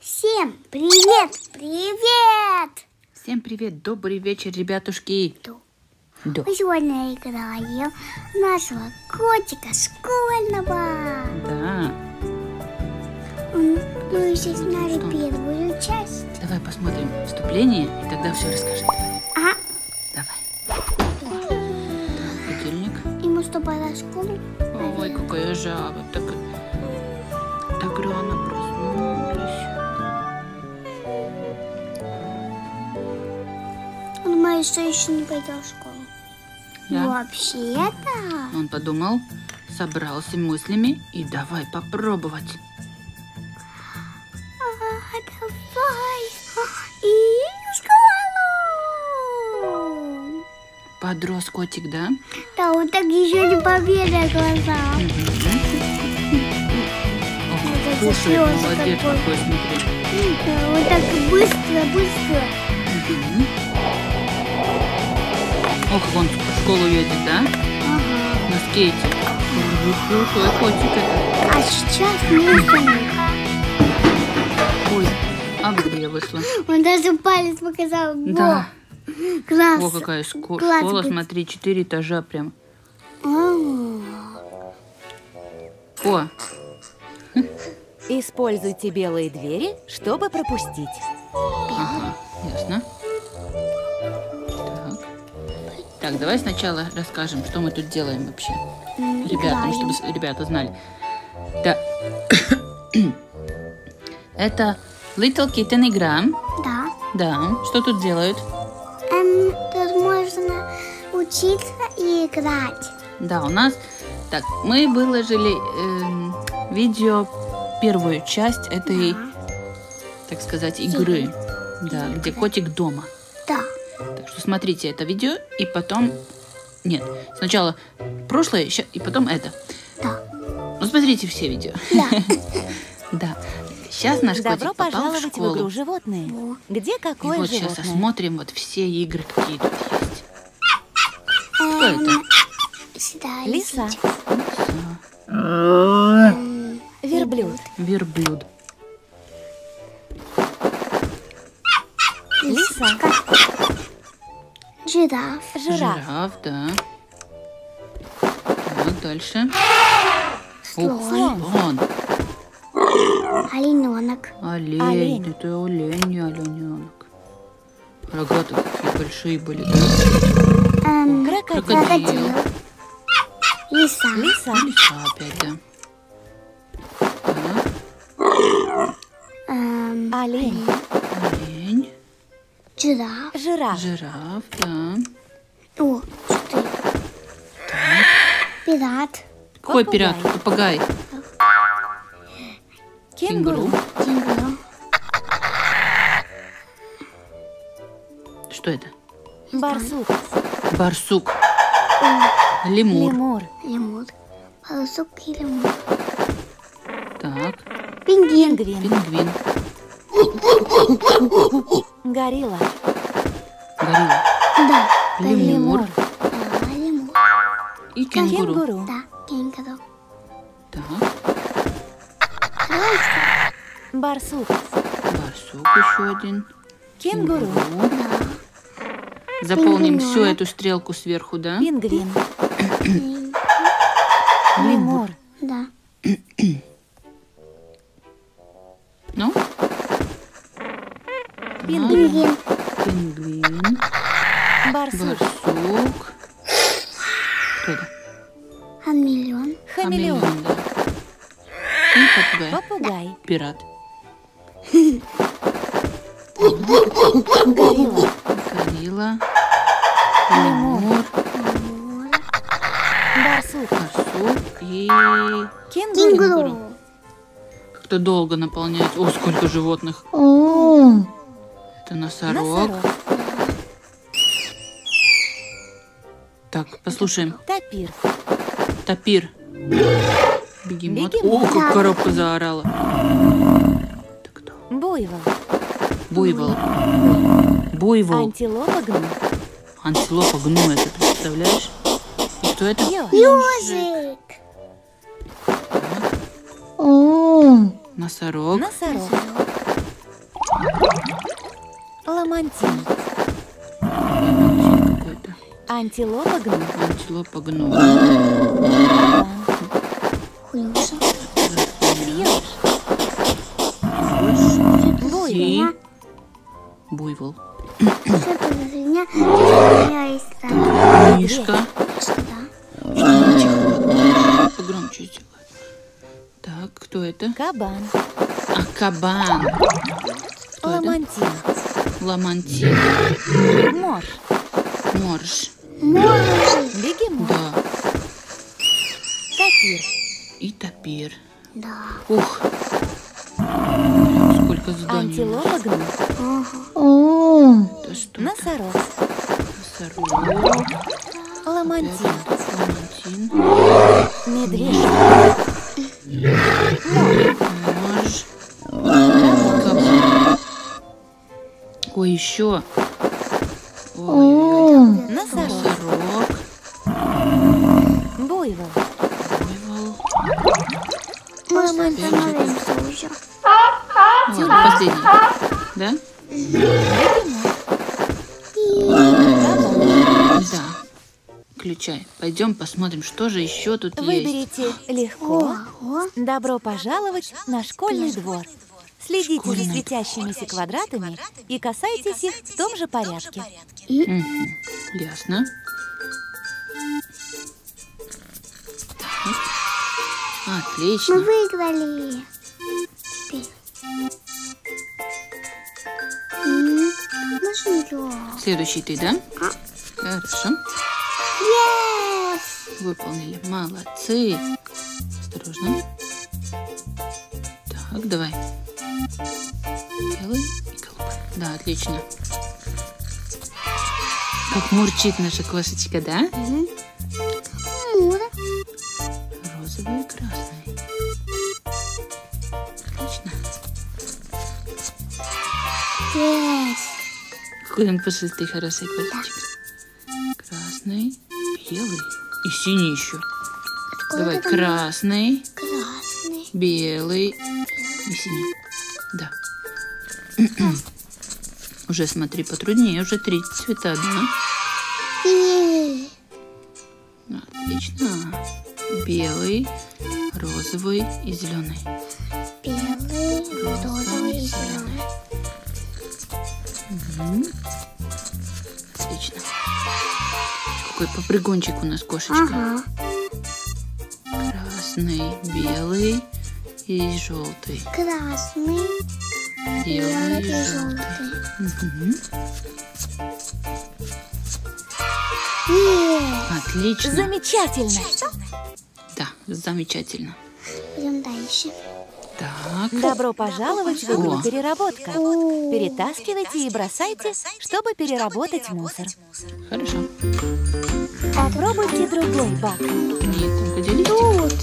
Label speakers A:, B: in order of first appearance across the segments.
A: Всем привет! Привет!
B: Всем привет, добрый вечер, ребятушки. Да.
A: Мы сегодня играем нашего котика школьного.
B: Да.
A: Мы сейчас сняли первую часть.
B: Давай посмотрим вступление, и тогда все расскажем. Давай.
A: Пора в школу?
B: Ой, какая жаба. Так, так рано проснулись.
A: Он думает, что еще не пойдет в школу.
B: Да.
A: Вообще-то.
B: Он подумал, собрался мыслями и давай попробовать.
A: А, давай. И
B: Подрос котик, да?
A: Да, он так еще не победа глаза.
B: Ох, кушает,
A: слёзы
B: молодец
A: такой.
B: смотри.
A: Да, Он так быстро, быстро.
B: Ох, он в школу едет, да?
A: Ага.
B: На скейте. Какой котик это.
A: А сейчас мусорник.
B: Ой, а где я вышла?
A: Он даже палец показал.
B: Да.
A: Класс.
B: О, какая ско-
A: Класс
B: школа,
A: будет.
B: смотри, четыре этажа прям. О,
C: Используйте белые двери, чтобы пропустить.
B: ага, ясно. Так. Так, давай сначала расскажем, что мы тут делаем вообще. Ребятам,
A: играем.
B: чтобы ребята знали. Да. Это Little Kitten игра.
A: Да.
B: Да. Что тут делают?
A: Эм, тут можно учиться и играть.
B: Да, у нас... Так, мы выложили эм, видео, первую часть этой,
A: Да.
B: так сказать, игры. Да, где котик дома.
A: Да.
B: Так что смотрите это видео и потом... Нет, сначала прошлое, и потом это.
A: Да.
B: Ну, смотрите все видео.
A: Да.
B: Да. Сейчас наш
C: Добро
B: котик попал в
C: пожаловать в
B: школу.
C: игру «Животные».
A: Во.
C: Где
B: И
C: какое
B: вот сейчас
C: животное?
B: осмотрим вот все игры, какие тут есть.
A: Эм,
B: это?
C: Лиса.
A: идите.
C: Верблюд.
B: Верблюд.
C: Лиса.
A: Жираф.
C: Жираф.
B: Жираф, да. Так, дальше. Ух,
A: Слон.
B: слон.
A: Олененок.
B: Олень.
C: Олень.
B: Это олень, не олененок. Рога-то какие большие были, да?
A: Эм,
C: Крокодил.
A: крокодил. Лиса.
C: Лиса.
B: Лиса опять, да. Так,
A: Эм,
C: Олень.
B: олень.
A: жираф.
C: Жираф.
B: Жираф, да.
A: О, четыре. Пират.
B: Какой
C: Попугай.
B: пират? Попугай.
C: Кенгуру.
A: Кенгуру.
B: Что это?
C: Барсук.
B: Барсук. Лемур.
C: Лемур.
A: Лемур. Парусок и лемур.
B: Так,
A: Пингвин.
C: Пингвин.
B: пингвин.
C: Горилла.
B: Горилла.
A: Да.
B: Лемур.
A: Да, лемур.
B: И кенгуру.
C: Кенгуру.
A: Да,
C: Барсук.
B: барсук еще один.
C: Кенгуру.
A: Да.
B: Заполним
A: Пингвин.
B: всю эту стрелку сверху, да?
C: Пингвин.
A: Пин-
C: Лемур.
A: Да.
B: Ну?
C: Пингвин.
B: Пингвин.
C: Барсук.
B: Барсук. Кто это?
A: Хамелеон.
C: Хамелеон.
B: да. И попугай.
C: Попугай.
B: Пират.
C: Горилла.
B: Горилла. Лемур.
C: Барсук.
B: Барсук и...
C: Кенгуру.
A: Кенгуру.
B: Как-то долго наполнять. О, сколько животных.
A: О,
B: Это носорог.
C: Носорог.
B: Так, послушаем.
C: Тапир.
B: Тапир. Бегемот.
C: Бегемот.
B: О, как коробка заорала.
C: Буйвол.
B: Буйвол. Буйвол.
C: Антилопа гну.
B: антилопа гну это, представляешь? И кто это?
C: Ёж.
A: Ежик.
C: О,
B: Носорог.
C: Носорог. Ламантин.
B: Какой-то.
C: Антилопа гну.
B: Антилопа гну.
C: Кабан. Буйвол.
A: Что это за фигня?
B: Мишка.
A: Что.
B: Погромче сделай. Так, кто это?
C: Кабан.
B: А, кабан. Кто это?
C: Ламантин.
B: Ламантин.
C: Морж.
B: Морж.
C: Бегемот.
B: Да.
C: Тапир.
B: И топир.
A: Да.
B: Ух. Сколько зданий.
C: Антилопа гну.
A: Ага.
C: О,
B: Это что?
C: Носорог.
B: Носорог.
C: Ламантин.
B: Ламантин. Морж. Кабан. Ой, еще. Ой,
C: Носорог.
B: носорог.
C: Буйвол.
B: Буйвол.
A: Мы
C: Ламантин.
A: становимся уже.
B: Ладно, последний. Да? Включай. Пойдем посмотрим, что же еще тут есть.
C: Выберите легко.
A: Ого.
C: Добро пожаловать на школьный двор. Следите
B: Школьный.
C: за светящимися квадратами и касайтесь их в том же порядке.
B: Мгм. Ясно. Так.
A: Мы
B: Отлично.
A: выиграли.
B: Следующий ты, да? Хорошо. Выполнили. Молодцы. Осторожно. Так, давай. Белый и голубой. Да, отлично. Как мурчит наша кошечка, да?
A: Мгм. Мура.
B: Розовый и красный. Отлично.
A: Yes.
B: Какой он пушистый, хороший кошечек. Красный, белый и синий еще. Давай,
A: там
B: красный,
A: Красный.
B: белый и синий. Да. Уже смотри, потруднее, уже три цвета, да? Отлично. Белый, розовый и зеленый.
A: белый, розовый и зеленый.
B: Мгм. Какой попрыгунчик у нас кошечка.
A: Ага.
B: Красный, белый и желтый.
A: Красный,
B: Белый
A: белый
B: и
A: и
B: желтый.
A: желтый. Yes.
B: Отлично.
C: Замечательно!
B: Да, замечательно.
A: Идем дальше.
B: Так.
C: Добро пожаловать в игру
B: О.
C: «Переработка».
A: О.
C: Перетаскивайте и бросайте, чтобы переработать мусор.
B: Хорошо.
C: Попробуйте другой бак.
B: Нет, только делись.
A: Тут.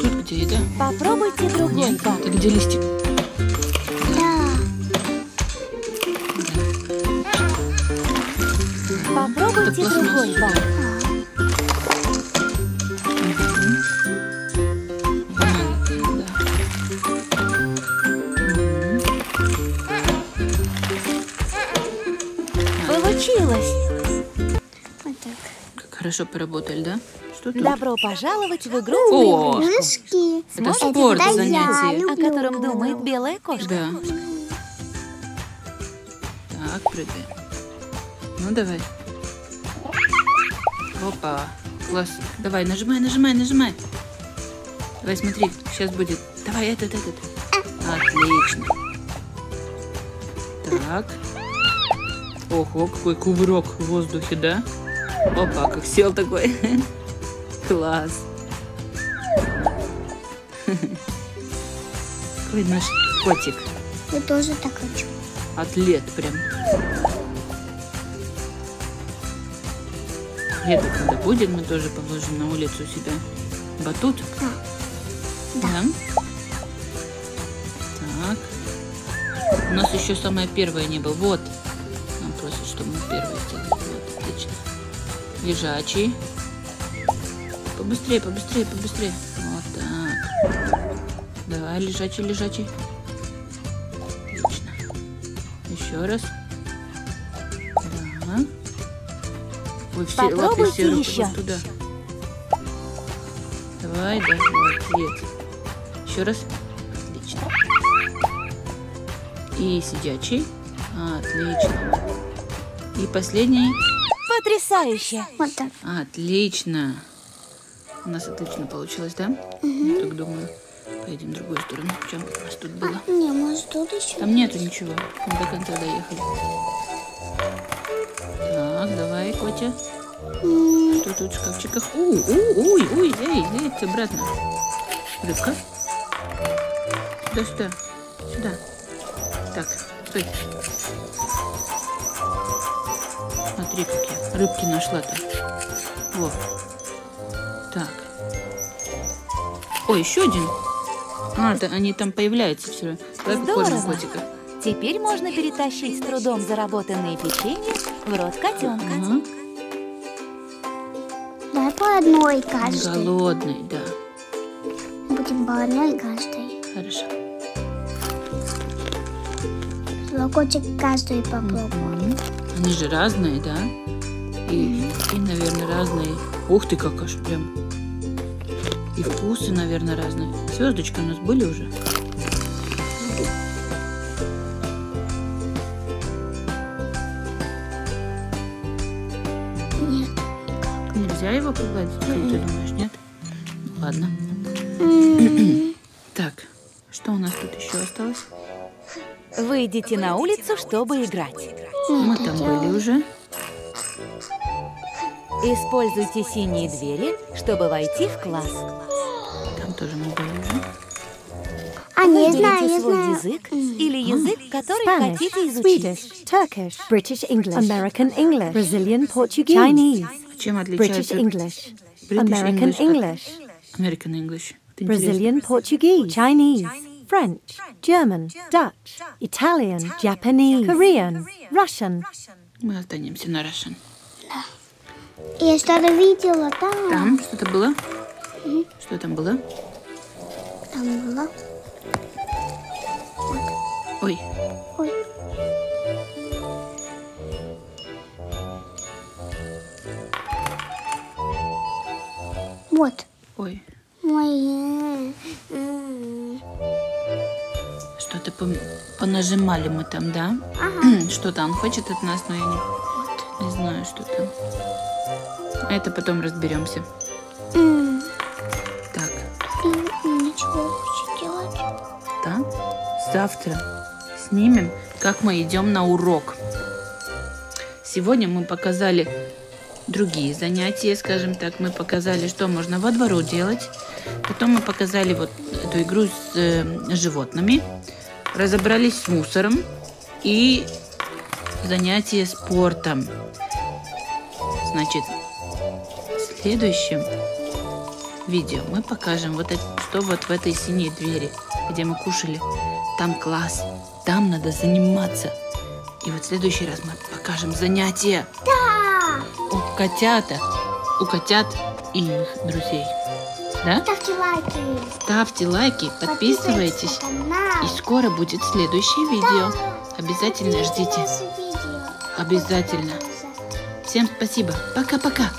B: Тут где еда?
C: Попробуйте другой
B: Нет,
C: бак.
B: это где листик?
A: Да.
C: Попробуйте
B: Это
C: другой бак.
B: Хорошо поработали, да? Что тут?
C: Добро пожаловать в игру
B: О,
A: Мышки.
B: это спорт
A: да,
B: занятие.
C: о котором думает белая кошка.
B: Да. Так, прыгаем. Ну, давай. Опа. Класс. Давай, нажимай, нажимай, нажимай. Давай, смотри, сейчас будет. Давай, этот, этот. Отлично. Так. Ого, какой кувырок в воздухе, да? Опа, как сел такой. Класс. Какой наш котик.
A: Я тоже так хочу.
B: Атлет прям. Лето, когда будет, мы тоже положим на улицу себя батут.
A: Да.
B: Да. Так. У нас еще самое первое не было. Вот. Нам просят, чтобы мы первое сделали. Лежачий. Побыстрее, побыстрее, побыстрее. Вот так. Давай, лежачий, лежачий. Отлично. Еще раз. Да. Ой, все, лапы
C: Попробуйте
B: все руки
C: еще.
B: вот туда. Давай, да, молодец. Еще раз. Отлично. И сидячий. Отлично. И последний.
C: Потрясающе!
A: Вот так.
B: Отлично. У нас отлично получилось, да? Я так думаю. Поедем в другую сторону. Чем у нас тут было?
A: Не, может тут еще?
B: Там нету ничего. Мы до конца доехали. Так, давай, Котя.
A: М,
B: Что тут в шкафчиках? У, у, ой, ой, эй, эй, ты обратно. Рыбка. Сюда, сюда, сюда. Так, стой. Рыбки нашла-то. Во. Так. Ой, еще один. А, да, они там появляются все. Давай покормим котика.
C: Теперь можно перетащить с трудом заработанные печенье в рот котенка.
B: Ага.
A: Давай по одной каждой.
B: Голодный, да.
A: Будем по одной каждой.
B: Хорошо.
A: Локотик каждый попробовал.
B: Мгм. Они же разные, да? И, и, наверное, разные. Ух ты, как аж прям. И вкусы, наверное, разные. Звездочки у нас были уже.
A: Нет.
B: Нельзя его погладить? Как ты думаешь, нет? Ладно. Так, что у нас тут еще осталось?
C: Выйдите на улицу, чтобы играть.
B: Мы там были уже.
C: Используйте синие двери, чтобы войти в класс.
B: Там тоже уже.
A: А, не знаю,
C: свой
A: знаю.
C: язык или язык, который
D: Spanish,
C: хотите изучить.
D: Swedish, Turkish, British English, American English, Brazilian Portuguese, Chinese,
B: Чем
D: British English, American
B: English American English?
D: Brazilian Portuguese, Chinese, French, German, Dutch, Italian, Japanese, Korean, Russian.
B: Мы останемся на Russian.
A: Я что-то видела там.
B: Там что-то было? Что там было?
A: Там было.
B: Ой,
A: Ой. Вот.
B: ой.
A: Мой. э, м,
B: Что-то пом- понажимали мы там, да?
A: Ага.
B: Что-то он хочет от нас, но я не, не знаю, что там. Это потом разберемся. Так,
A: И ничего делать.
B: да? Завтра снимем, как мы идем на урок. Сегодня мы показали другие занятия, скажем так. Мы показали, что можно во двору делать. Потом мы показали вот эту игру с э, животными. Разобрались с мусором и занятие спортом. Значит, в следующем видео мы покажем вот это, что вот в этой синей двери, где мы кушали. Там класс, там надо заниматься. И вот в следующий раз мы покажем занятия
A: Да!
B: у котята, у котят и их друзей. Да?
A: Ставьте лайки.
B: Ставьте лайки, подписывайтесь.
A: канал.
B: И скоро будет следующее видео. Обязательно ждите. Обязательно. Всем спасибо. Пока-пока.